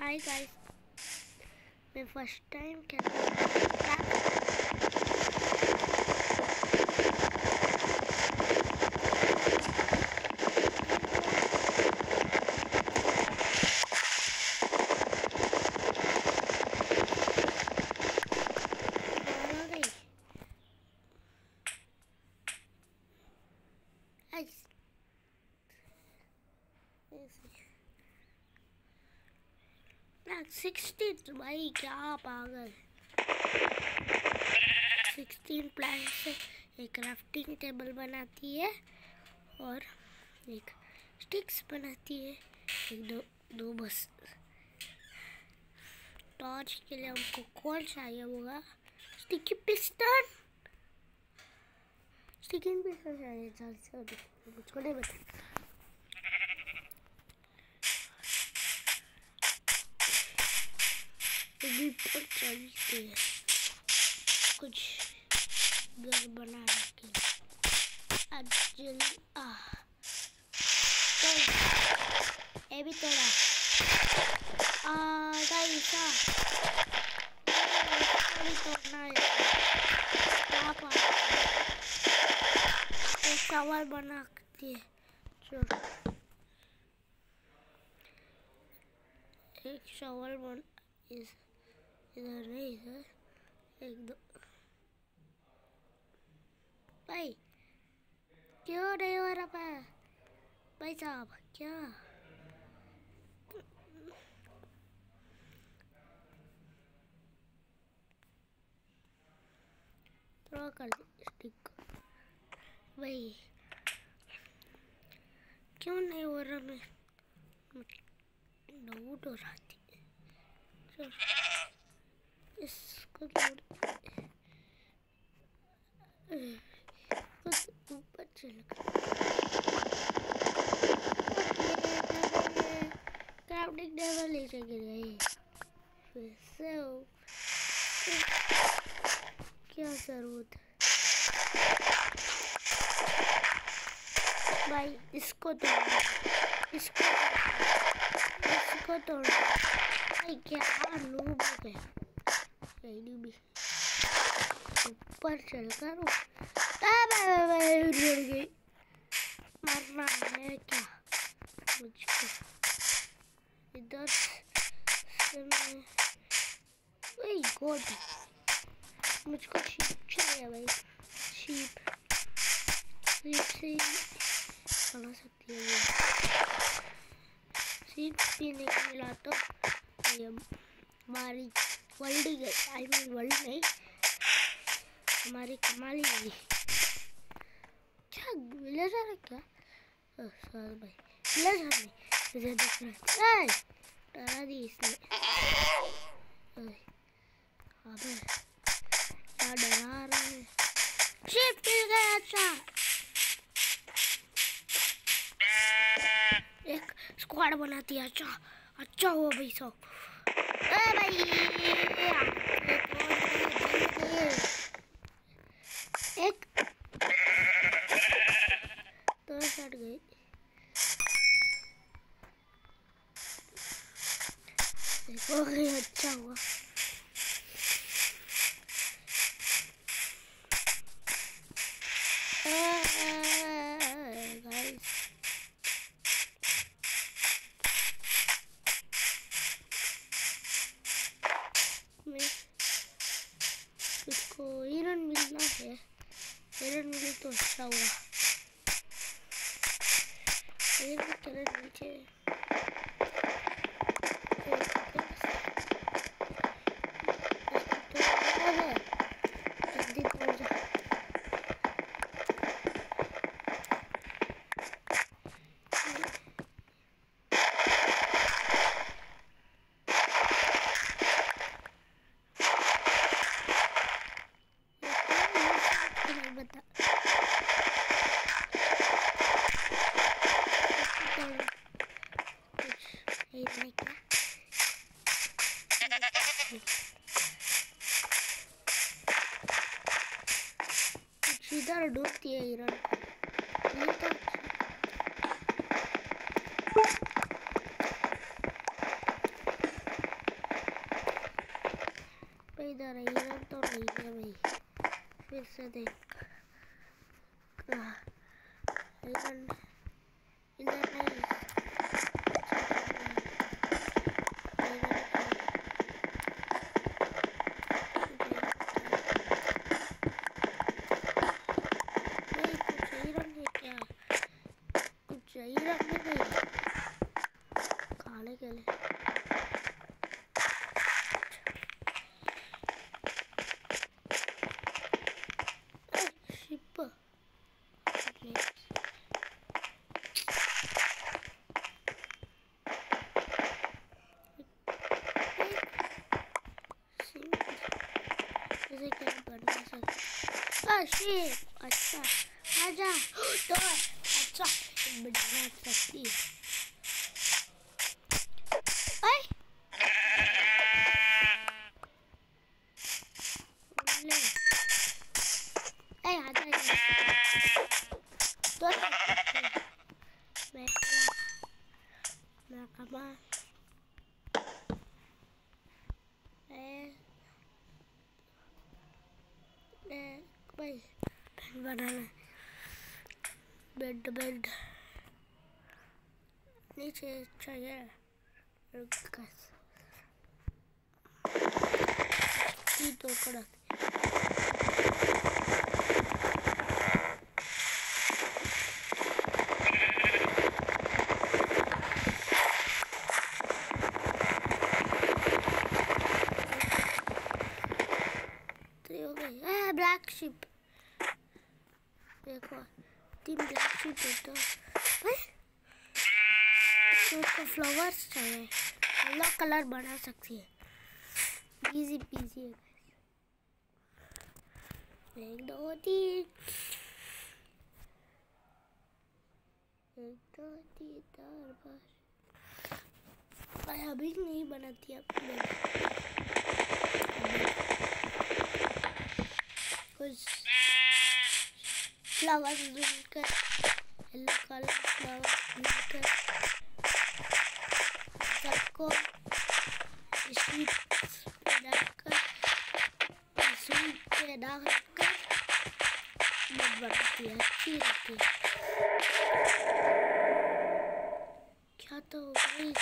Hi guys, my first time can sixteen भाई क्या पागल? सिक्सटीन प्लान से एक क्राफ्टिंग टेबल बनाती है और एक स्टिक्स बनाती है। एक दो दो बस। टॉर्च के लिए हमको कौन चाहिए होगा? स्टिकी पिस्टन स्टिकिंग पिस्टन चाहिए मुझको नहीं बता पर चलते हैं। कुछ घर के लिए। आज जल्दी चल। ये भी तोड़ा है। सवाल बना के चलो। एक सवाल बन इधर नहीं इधर। एक दो। भाई, क्यों नहीं हो रहा है भाई साहब, क्या? थ्रो कर स्टिक भाई, क्यों नहीं हो रहा मैं? डाउट हो रहा थी इसको ऊपर चल क्राफ्टिंग टेबल ले चले गए फिर से क्या ज़रूरत भाई इसको तोड़। इसको इसको तोड़। भाई, क्या लूब गया? सही भी ऊपर चल कर गिर गई मरना है क्या मुझको इधर से मैं गॉड मुझको शीप चाहिए भाई शीप शीप से ही बना सकती है शीप भी नहीं मिला तो हमारी वर्ल्ड आई मीन वर्ल्ड नहीं। हमारी कमाली गई क्या है क्या? सॉरी भाई है। डरा दी इसने। अबे क्या डरा रहा है? मिल गया अच्छा। एक स्क्वाड बनाती है अच्छा अच्छा हुआ भाई सब। एक तो सट गई देखो अच्छा हुआ गाइस में इसको हिरन मिलना है हिरन मिले तो अच्छा हुआ हिरन के नीचे सीधा डूबती है हिरण ये तो इधर तो नहीं है भाई फिर से देख हिरण इधर नहीं सकते शिप अच्छा आजा तो अच्छा बना सकती है बनाना। Bed bed. नीचे चाहिए तो कड़क। ब्लैक शिप उसको फ्लावर्स चाहिए। अलग कलर बना सकती है। इजी पीजी है एक, दो, तीन। एक, दो, तीन, चार, पाँच। अभी नहीं बनाती अब कुछ फ्लावर्स ढूंढकर येलो कलर फ्लावर ढूंढकर सबको डालकर पे डालकर बनाती है अच्छी रहती है क्या तो भाई